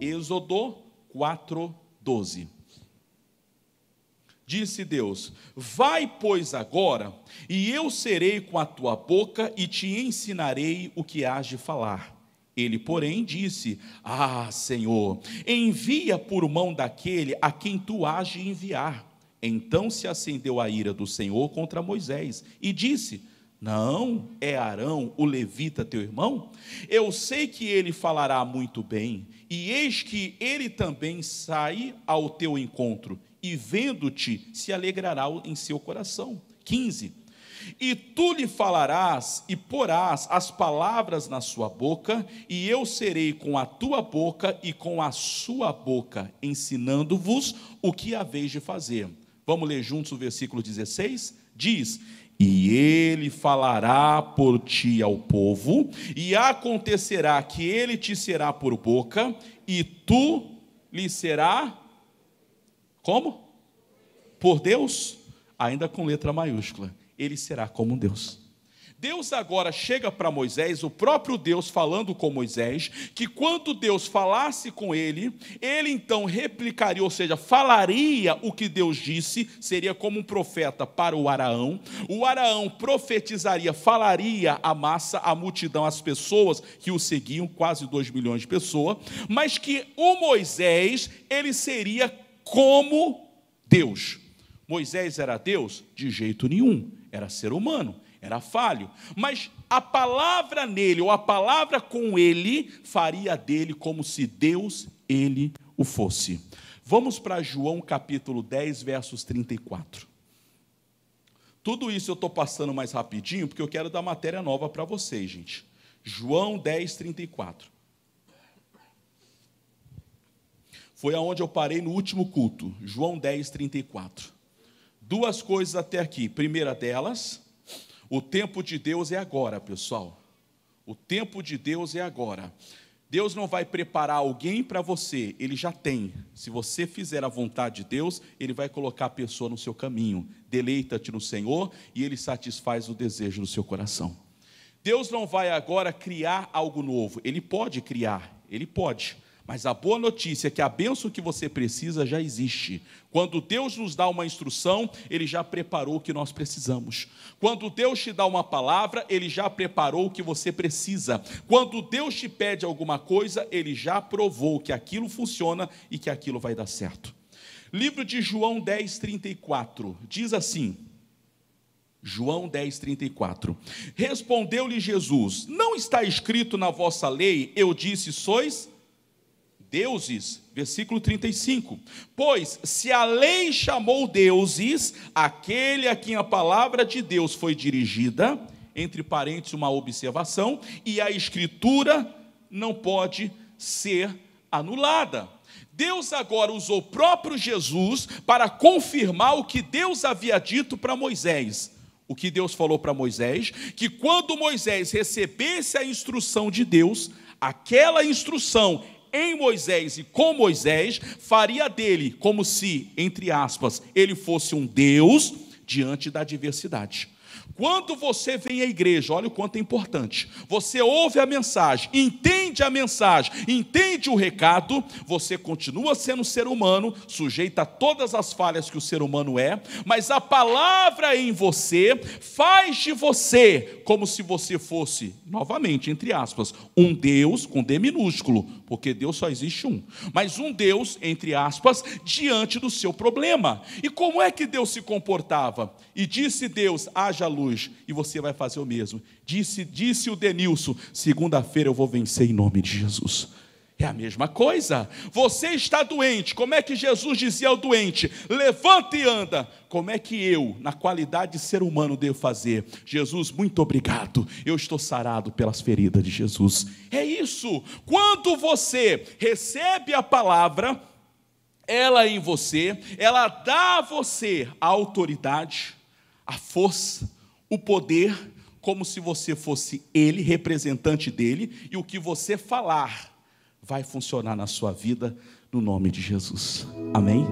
Êxodo 4:12. Disse Deus: Vai, pois, agora, e eu serei com a tua boca e te ensinarei o que hás de falar. Ele, porém, disse: Ah, Senhor, envia por mão daquele a quem tu hás de enviar. Então se acendeu a ira do Senhor contra Moisés e disse: Não, é Arão, o levita, teu irmão? Eu sei que ele falará muito bem, e eis que ele também sai ao teu encontro, e vendo-te se alegrará em seu coração. 15. E tu lhe falarás e porás as palavras na sua boca, e eu serei com a tua boca e com a sua boca, ensinando-vos o que haveis de fazer. Vamos ler juntos o versículo 16? Diz: E ele falará por ti ao povo, e acontecerá que ele te será por boca, e tu lhe será como? Por Deus, ainda com letra maiúscula ele será como Deus. Deus agora chega para Moisés, o próprio Deus falando com Moisés, que quando Deus falasse com ele, ele então replicaria, ou seja, falaria o que Deus disse, seria como um profeta para o Araão. O Araão profetizaria, falaria a massa, a multidão, as pessoas que o seguiam, quase dois milhões de pessoas, mas que o Moisés, ele seria como Deus. Moisés era Deus? De jeito nenhum era ser humano, era falho, mas a palavra nele, ou a palavra com ele, faria dele como se Deus ele o fosse. Vamos para João capítulo 10, versos 34. Tudo isso eu estou passando mais rapidinho, porque eu quero dar matéria nova para vocês, gente. João 10, 34. Foi aonde eu parei no último culto, João 10, 34 duas coisas até aqui. Primeira delas, o tempo de Deus é agora, pessoal. O tempo de Deus é agora. Deus não vai preparar alguém para você, ele já tem. Se você fizer a vontade de Deus, ele vai colocar a pessoa no seu caminho. Deleita-te no Senhor e ele satisfaz o desejo do seu coração. Deus não vai agora criar algo novo, ele pode criar, ele pode. Mas a boa notícia é que a bênção que você precisa já existe. Quando Deus nos dá uma instrução, Ele já preparou o que nós precisamos. Quando Deus te dá uma palavra, Ele já preparou o que você precisa. Quando Deus te pede alguma coisa, Ele já provou que aquilo funciona e que aquilo vai dar certo. Livro de João 10, 34, diz assim. João 10, 34. Respondeu-lhe Jesus: Não está escrito na vossa lei, eu disse, sois deuses, versículo 35. Pois se a lei chamou deuses, aquele a quem a palavra de Deus foi dirigida, entre parênteses, uma observação, e a escritura não pode ser anulada. Deus agora usou o próprio Jesus para confirmar o que Deus havia dito para Moisés. O que Deus falou para Moisés, que quando Moisés recebesse a instrução de Deus, aquela instrução em Moisés e com Moisés, faria dele como se, entre aspas, ele fosse um Deus diante da adversidade. Quando você vem à igreja, olha o quanto é importante. Você ouve a mensagem, entende a mensagem, entende o recado, você continua sendo ser humano, sujeito a todas as falhas que o ser humano é, mas a palavra em você faz de você como se você fosse, novamente, entre aspas, um Deus com D minúsculo, porque Deus só existe um, mas um Deus, entre aspas, diante do seu problema. E como é que Deus se comportava? E disse Deus: haja luz, e você vai fazer o mesmo. Disse, disse o Denilson: segunda-feira eu vou vencer em nome de Jesus. É a mesma coisa. Você está doente. Como é que Jesus dizia ao doente: levanta e anda? Como é que eu, na qualidade de ser humano, devo fazer? Jesus, muito obrigado. Eu estou sarado pelas feridas de Jesus. É isso. Quando você recebe a palavra, ela em você, ela dá a você a autoridade, a força, o poder, como se você fosse ele, representante dele, e o que você falar vai funcionar na sua vida, no nome de Jesus. Amém?